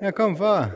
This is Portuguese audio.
É como vai?